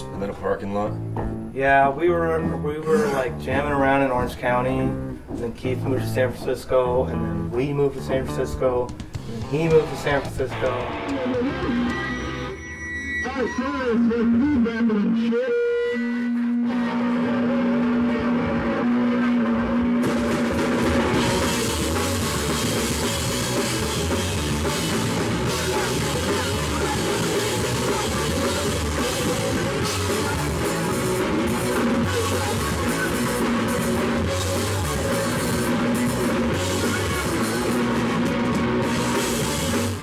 beers and then a parking lot. Yeah, we were we were like jamming around in Orange County, and then Keith moved to San Francisco, and then we moved to San Francisco, and then he moved to San Francisco.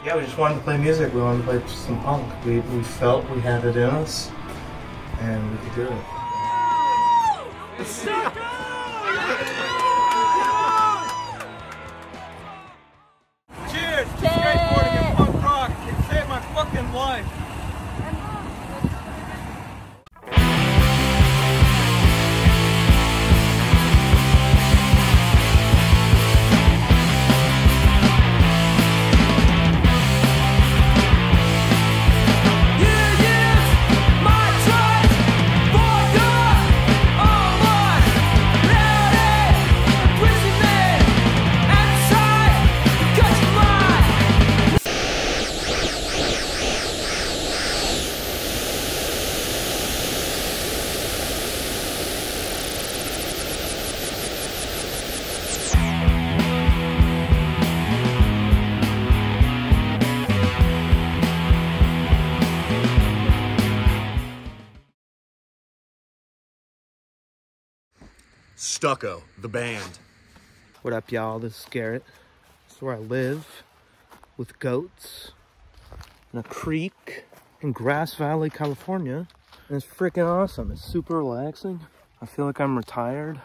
Yeah, we just wanted to play music. We wanted to play some punk. We, we felt we had it in us, and we could do it. Stucko, the band. What up, y'all? This is Garrett. This is where I live with goats in a creek in Grass Valley, California. And it's freaking awesome. It's super relaxing. I feel like I'm retired.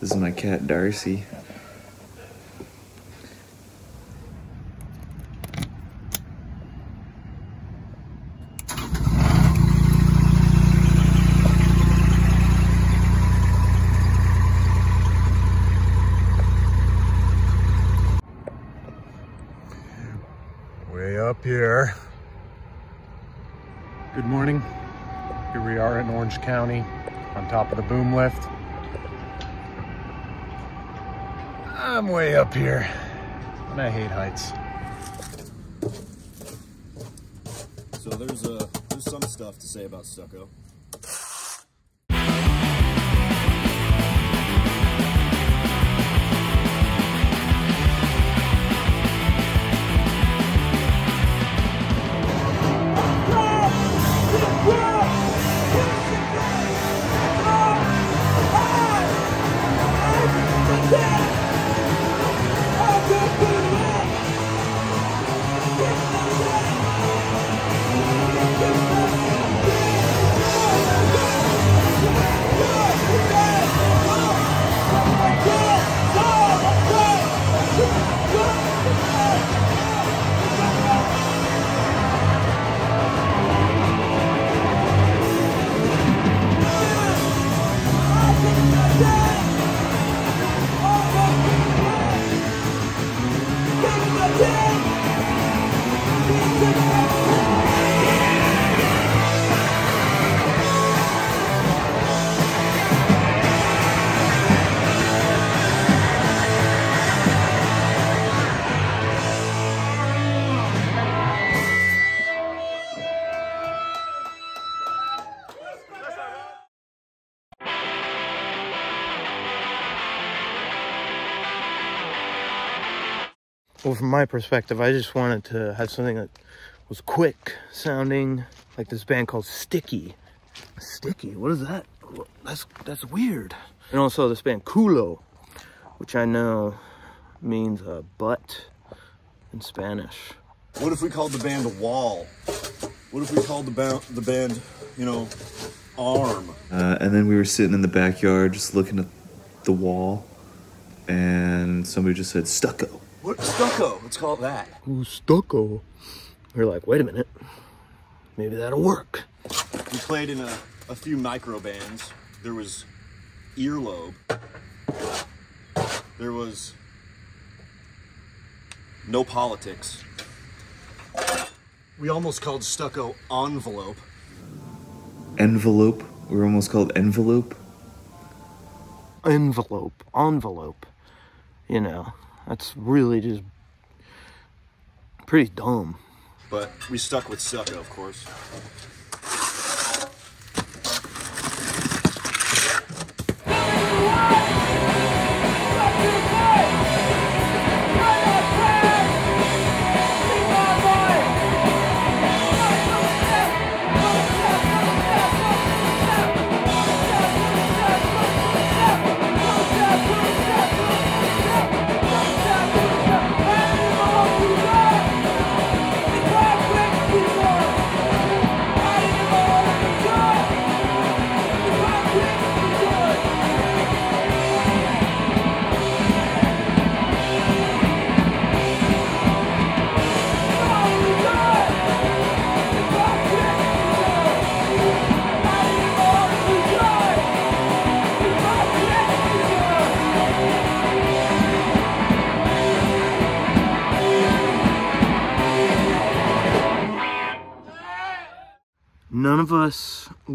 This is my cat Darcy. Way up here. Good morning. Here we are in Orange County on top of the boom lift. I'm way up here and I hate heights. So there's uh there's some stuff to say about stucko. Well, from my perspective, I just wanted to have something that was quick sounding, like this band called Sticky. Sticky? What is that? That's that's weird. And also this band Culo, which I know means uh, butt in Spanish. What if we called the band the Wall? What if we called the band the band, you know, Arm? Uh, and then we were sitting in the backyard just looking at the wall, and somebody just said stucco. What stucco? Let's call it that. Ooh, stucco. We are like, wait a minute, maybe that'll work. We played in a, a few micro bands. There was Earlobe. There was No Politics. We almost called stucko envelope. Envelope. We were almost called envelope. Envelope, envelope. You know, that's really just pretty dumb. But we stuck with stucko, of course.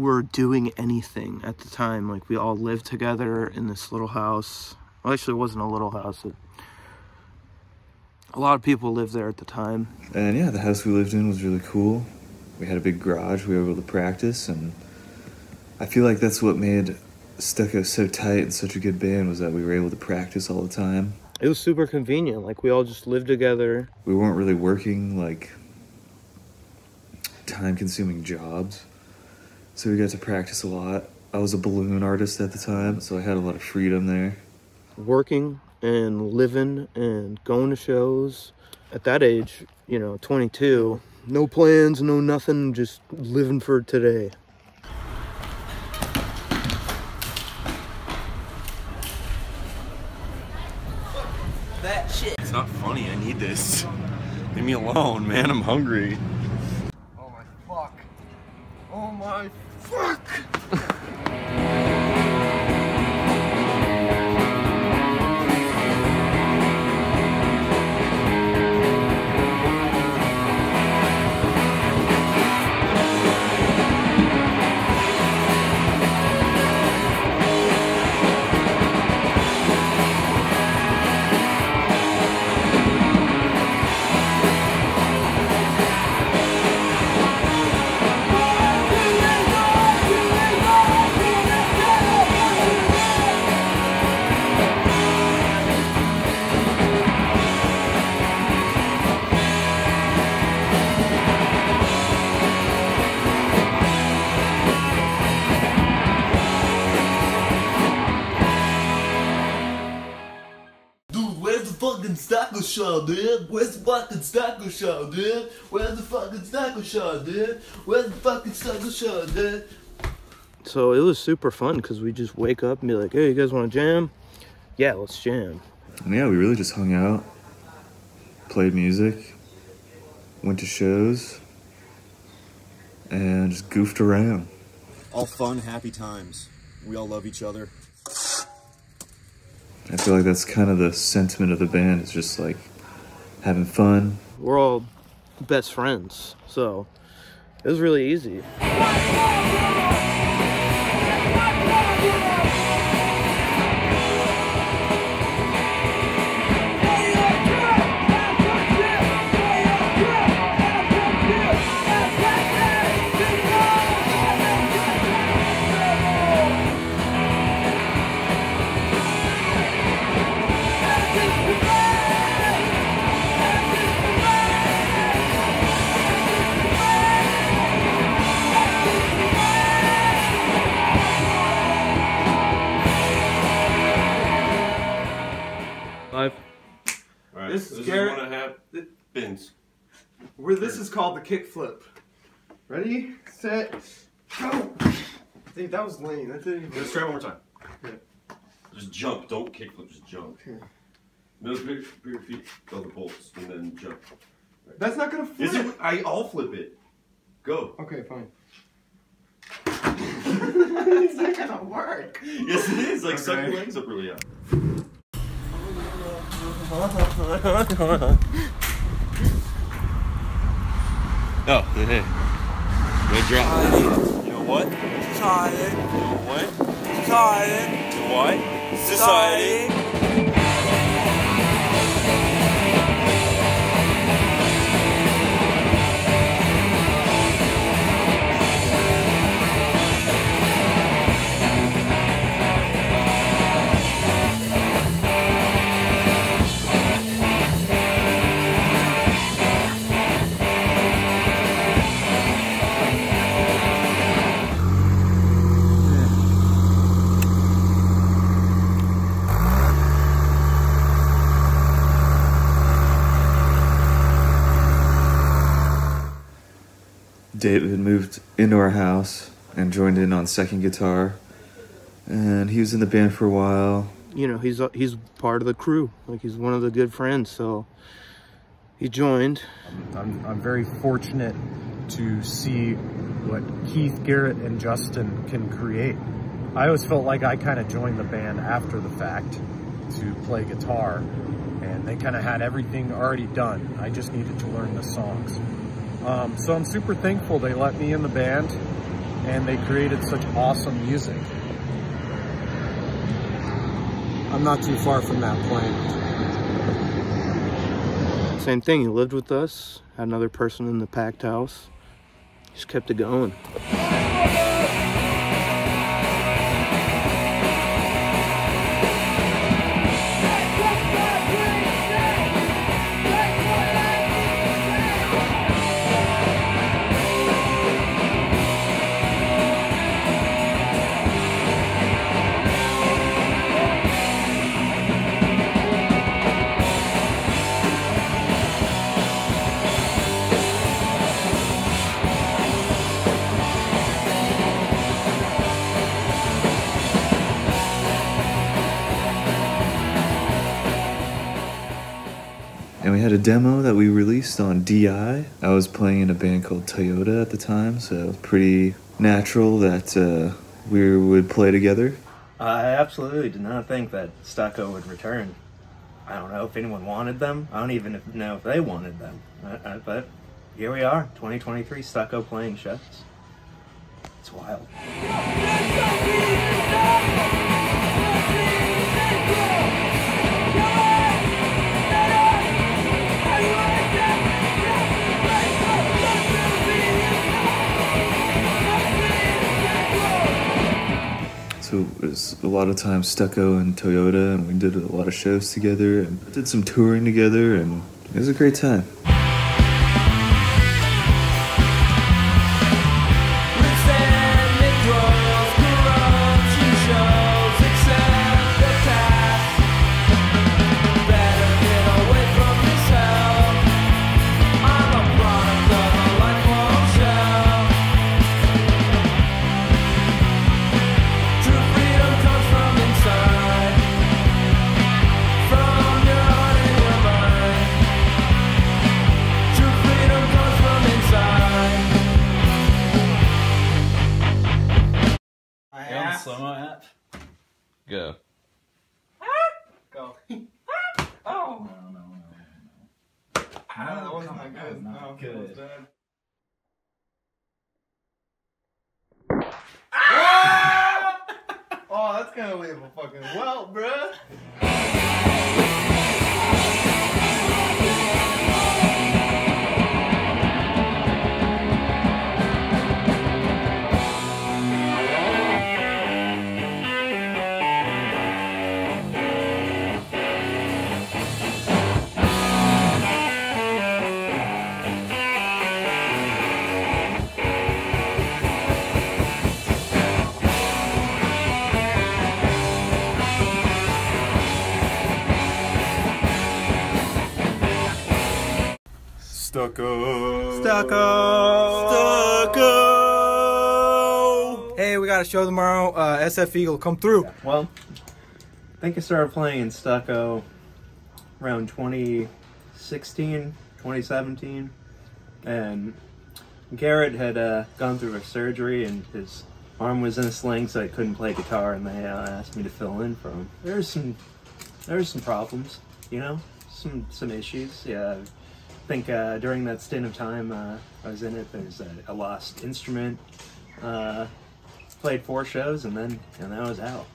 Were doing anything at the time. Like, we all lived together in this little house. Well, actually, it wasn't a little house. It, a lot of people lived there at the time. And yeah, the house we lived in was really cool. We had a big garage. We were able to practice, and I feel like that's what made Stucko so tight and such a good band was that we were able to practice all the time. It was super convenient. Like, we all just lived together. We weren't really working like time-consuming jobs, so we got to practice a lot. I was a balloon artist at the time, so I had a lot of freedom there. working and living and going to shows. At that age, you know, 22, no plans, no nothing, just living for today. That shit. It's not funny. I need this. Leave me alone, man. I'm hungry. Oh my fuck. Oh my fuck. Stacker Show, dude? Where's the fucking Stacker Show, dude? Where's the fucking Stacker Show, dude? Where's the fucking Stacker Show, dude? So it was super fun because we just wake up and be like, hey, you guys want to jam? Yeah, let's jam. And yeah, we really just hung out, played music, went to shows, and just goofed around. All fun, happy times. We all love each other. Feel like that's kind of the sentiment of the band. It's just like having fun. We're all best friends. So it was really easy. Bins. Where this is called the kickflip. Ready, set, go. I think that was lame. That didn't even. Let's try one more time. Okay. Just jump. Don't kickflip. Just jump. Okay. Middle big, bigger feet, go the bolts, and then jump. That's not gonna flip. Is it? I, I'll flip it. Go. Okay, fine. it's not gonna work. Yes, it is. Like suck your legs up really high. Oh, hey. Good drop. You know what? Tired, You know what? tired, You know what? Society. David moved into our house and joined in on second guitar. And he was in the band for a while. You know, he's uh, he's part of the crew. Like he's one of the good friends. So he joined. I'm, I'm very fortunate to see what Keith, Garrett, and Justin can create. I always felt like I kind of joined the band after the fact to play guitar, and they kind of had everything already done. I just needed to learn the songs. Um, so I'm super thankful they let me in the band, and they created such awesome music. I'm not too far from that plane. Same thing. He lived with us. Had another person in the packed house. Just kept it going. Had a demo that we released on DI. I was playing in a band called Toyota at the time, so it was pretty natural that uh, we would play together. I absolutely did not think that Stucko would return. I don't know if anyone wanted them. I don't even know if they wanted them. Uh, uh, but here we are, 2023 Stucko playing shows. It's wild. So it was a lot of times Stucko and Toyota, and we did a lot of shows together and did some touring together, and it was a great time. Stucko. Stucko. Hey, we got a show tomorrow. Uh, SF Eagle, come through. Well, I think I started playing in Stucko around 2016, 2017. And Garrett had uh, gone through a surgery and his arm was in a sling, so he couldn't play guitar. And they uh, asked me to fill in for him. There's some, there's some problems, you know, some some issues. Yeah, think uh, during that stint of time uh, I was in it, there's a, a lost instrument. Uh, played four shows and then and I was out.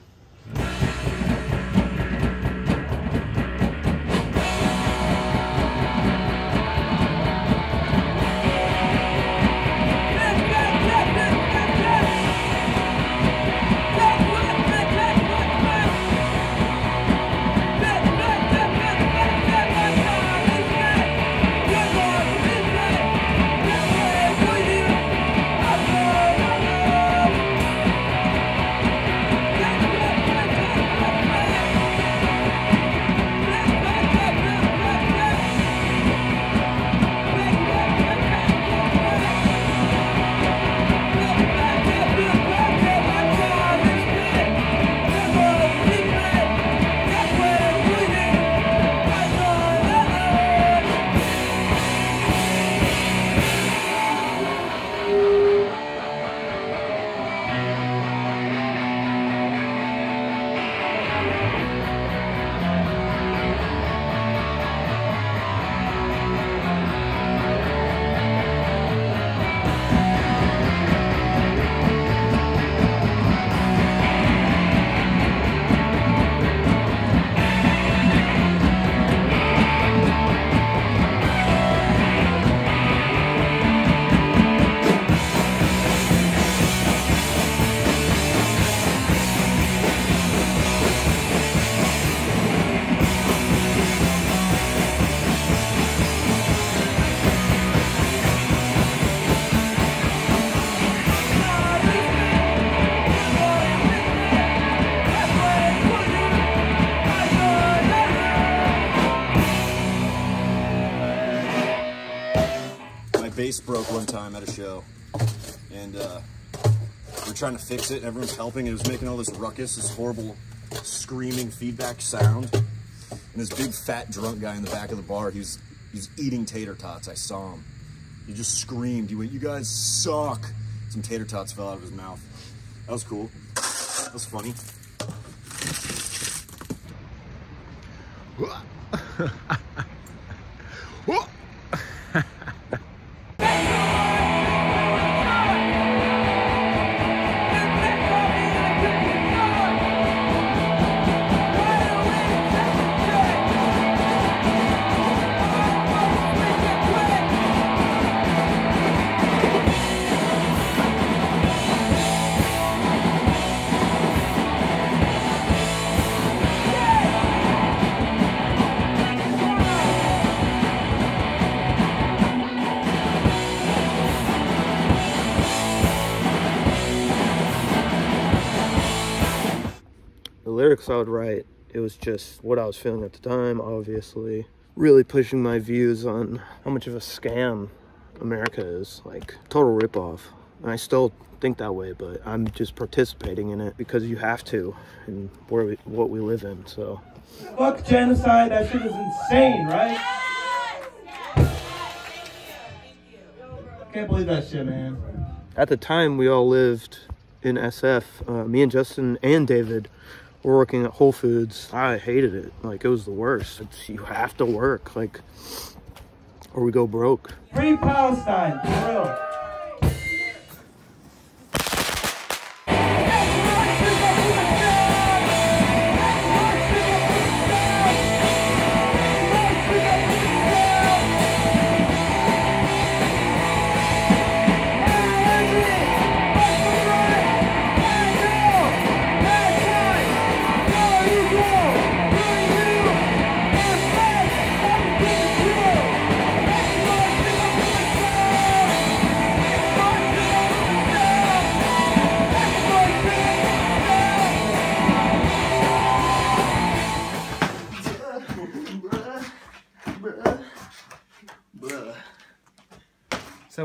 My broke one time at a show, and uh, we're trying to fix it, and everyone's helping. It was making all this ruckus, this horrible screaming feedback sound. And this big fat drunk guy in the back of the bar, he was, he was eating tater tots. I saw him. He just screamed. He went, "You guys suck!" Some tater tots fell out of his mouth. That was cool. That was funny. lyrics I would write, it was just what I was feeling at the time, obviously. Really pushing my views on how much of a scam America is, like total ripoff. And I still think that way, but I'm just participating in it because you have to, and where we, what we live in. So Fuck genocide, that shit is insane, right? Can't believe that shit, man. at the time, we all lived in SF. Uh, me and Justin and David working at Whole Foods. I hated it. Like it was the worst. It's, you have to work, like, or we go broke. Free Palestine, for real.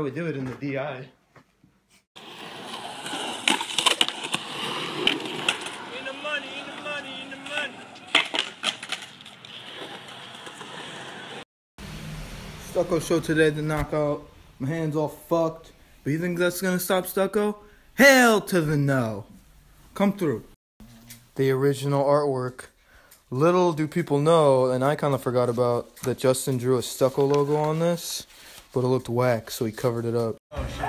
That's we do it in the DI. Stucko show today, the knockout. My hands all fucked. But you think that's gonna stop Stucko? Hell to the no. Come through. The original artwork Little do people know, and I kind of forgot about that Justin drew a stucko logo on this, but it looked whack, so he covered it up. Oh,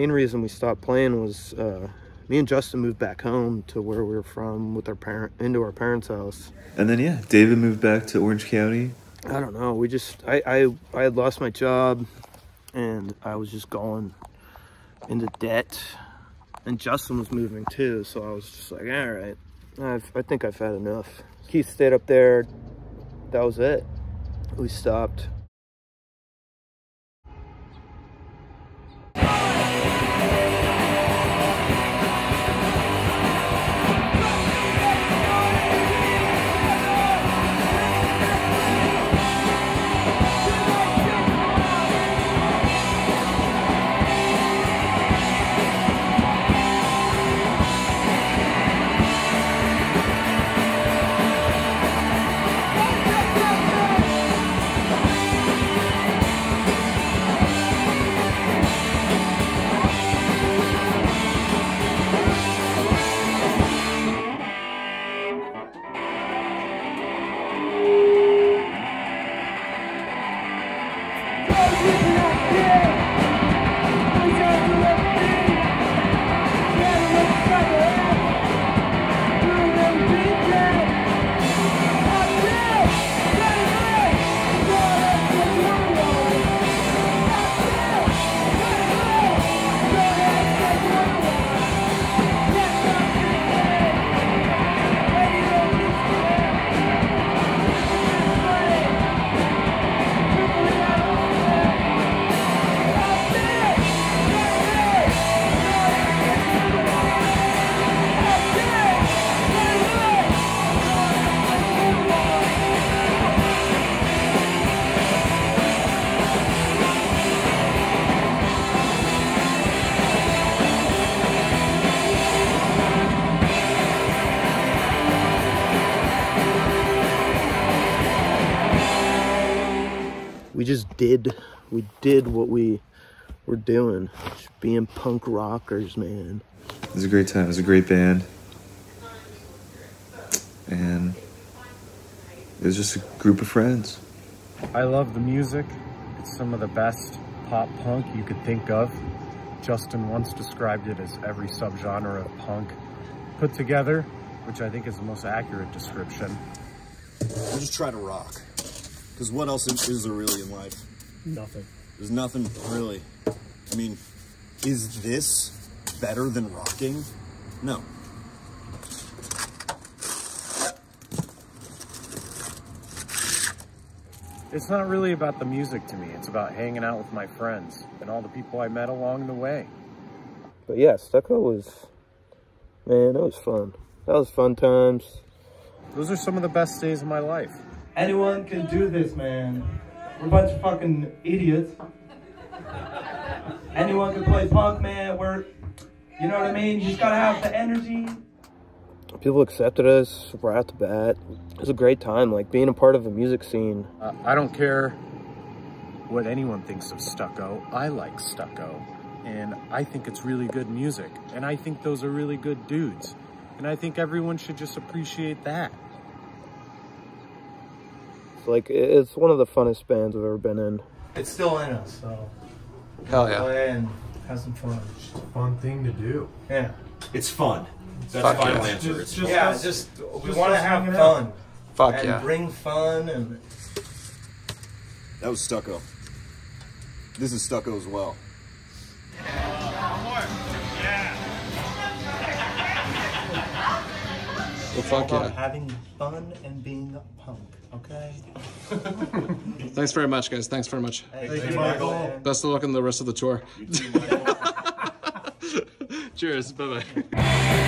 main reason we stopped playing was uh, me and Justin moved back home to where we were from with our parent into our parents' house. And then yeah, David moved back to Orange County. I don't know. We just I I, I had lost my job, and I was just going into debt, and Justin was moving too. So I was just like, all right, I've, I think I've had enough. Keith stayed up there. That was it. We stopped. Did we did what we were doing just being punk rockers man It was a great time. It was a great band. And it was just a group of friends. I love the music. It's some of the best pop punk you could think of. Justin once described it as every subgenre of punk put together, which I think is the most accurate description. We just try to rock. Because what else is is there really in life? Nothing. There's nothing really. I mean, is this better than rocking? No. It's not really about the music to me. It's about hanging out with my friends and all the people I met along the way. but yeah stucko was man it was fun that was fun times Those are some of the best days of my life. Anyone can do this, man. We're a bunch of fucking idiots. Anyone can play punk, man. We're, you know what I mean? You just gotta have the energy. people accepted us right off the bat it was a great time like being a part of the music scene Uh, I don't care what anyone thinks of stucko. I like stucko. And I think it's really good music. And I think those are really good dudes. And I think everyone should just appreciate that. It's like it's one of the funnest bands i've ever been in It's still in us, so Hell yeah. play and have some fun. Just a fun thing to do. Yeah. It's fun. That's Fuck final yeah. answer. It's Just yeah, us- just we want to have fun. out. Fuck and yeah. bring fun and That was stucko. This is stucko as well. Well, fuck about yeah. having fun and being a punk. Okay. Thanks very much, guys. Thanks very much. Thank you, Michael. Best of luck in the rest of the tour. Cheers. Bye bye.